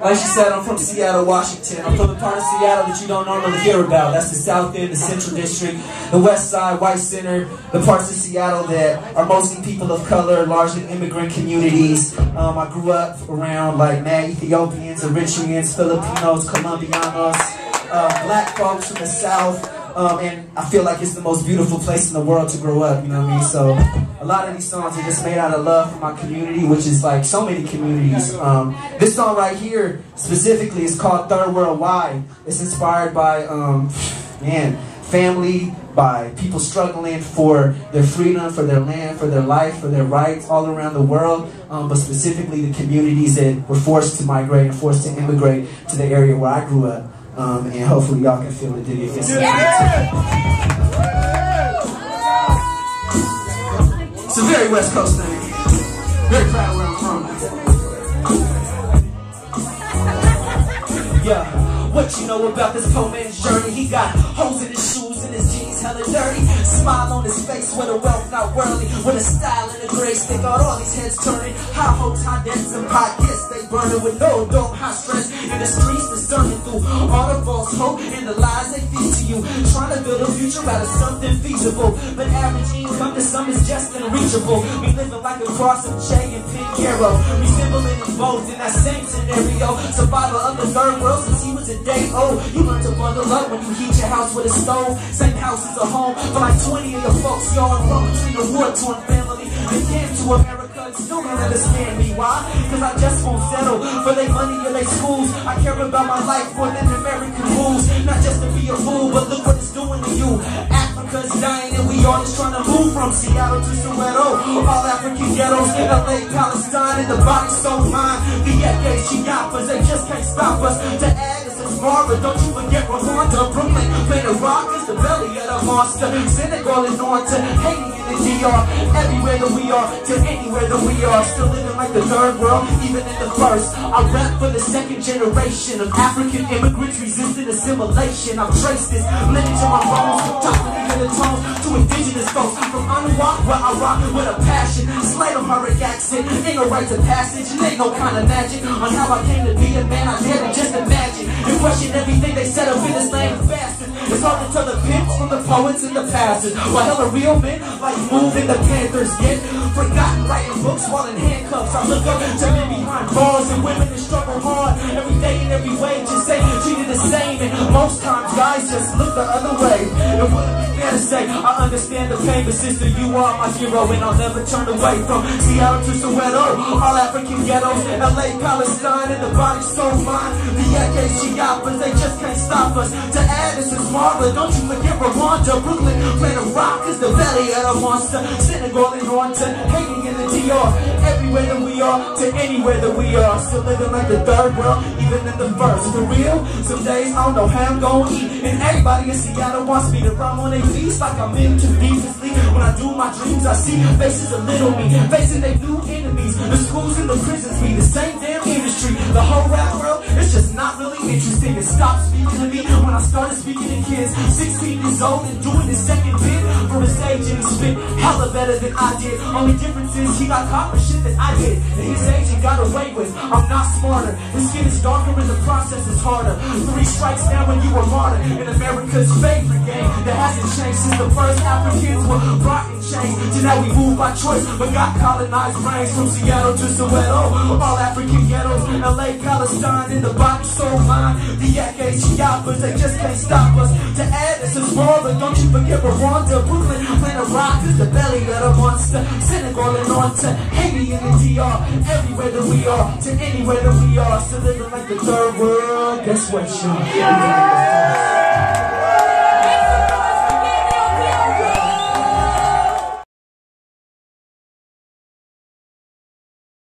Like she said, I'm from Seattle, Washington. I'm from the part of Seattle that you don't normally hear about. That's the South End, the Central District, the West Side, White Center, the parts of Seattle that are mostly people of color, largely immigrant communities. Um, I grew up around like mad Ethiopians, Eritreans, Filipinos, Colombianos, uh, black folks from the South. Um, and I feel like it's the most beautiful place in the world to grow up, you know what I mean? So a lot of these songs are just made out of love for my community, which is like so many communities. Um, this song right here specifically is called Third World Wide. It's inspired by, um, man, family, by people struggling for their freedom, for their land, for their life, for their rights all around the world, um, but specifically the communities that were forced to migrate and forced to immigrate to the area where I grew up. Um, and hopefully y'all can feel it. Dig it. It's, it's a very West Coast thing. Very proud where I'm from. Yeah. What you know about this poor man's journey? He got holes in his shoes and his jeans hella dirty. Smile on his face with a wealth not worldly. With a style they got all these heads turning. High hopes, high debts, and pockets. They burning with no dope, high stress. In the streets, discerning through all the false hope and the lies they feed to you. Trying to build a future out of something feasible. But average income to some is just unreachable. We living like a cross of J and Pinheiro. Resembling them both in that same scenario. Survivor of the third world since he was a day old. You learn to bundle up when you heat your house with a stove. Same house is a home for like 20 of your folks. Y'all from between the war-torn family. They came to America and still don't understand me. Why? Cause I just won't settle for their money or their schools. I care about my life more than American rules. Not just to be a fool, but look what it's doing to you. Africa's dying and we all just trying to from Seattle to Soweto. All African ghettos, LA, Palestine, and the body so mine. The FA, Chiapas, they just can't stop us. To Addis Asmara, don't you forget Rwanda, Brooklyn, playing the rock is the belly of the monster. Senegal is on to Haiti in the DR. Everywhere that we are, to anywhere that we are. Still living like the third world, even in the first. I rap for the second generation of African immigrants resisting assimilation. I've traced this living to my bones, of to indigenous folks. From Anahuac, where I rock with a passion. Slight Amharic accent, ain't no right to passage, and ain't no kind of magic on how I came to be a man. I dare to just imagine You question everything they said up in this land bastard. Hard to the pimps from the poets in the pastors. While hella real men like moving the Panthers get forgotten writing books while in handcuffs. I look up to men behind bars and women that struggle hard every day and every way. Just say treated the same, and most times guys just look the other way. And what fair to say, I understand the pain, but sister, you are my hero, and I'll never turn away from Seattle to Soweto, all African ghettos, LA, Palestine, and the body so mine. The Chiapas, they just can't stop us. Marla, don't you forget Rwanda, Brooklyn, playing the rock is the belly of the monster. Senegal and on to Haiti in the DR. Everywhere that we are, to anywhere that we are. Still living like the third world, even in the first. For real, some days I don't know how I'm gonna eat. And everybody in Seattle wants me to rhyme on their feast like I'm in too deep. When I do my dreams, I see faces of little me, facing their new enemies. The schools and the prisons be the same damn industry. The whole rap just not really interesting. It stopped speaking to me when I started speaking to kids. 16 years old and doing his second bit and he spit hella better than I did. Only difference is he got caught for shit that I did. And his age he got away with. I'm not smarter. His skin is darker and the process is harder. Three strikes now when you were martyr in America's favorite game that hasn't changed since the first Africans were brought in chains. To now we move by choice, but got colonized brains from Seattle to Soweto. All African ghettos, LA, Palestine, in the body, soul, mind. The Yake, Chiapas, they just can't stop us. To add this is more, but don't you forget Rwanda, Brooklyn, Planet Rock the belly of the monster. Senegal and on to Haiti and the DR. Everywhere that we are, to anywhere that we are, still living like the third world. Guess what, you?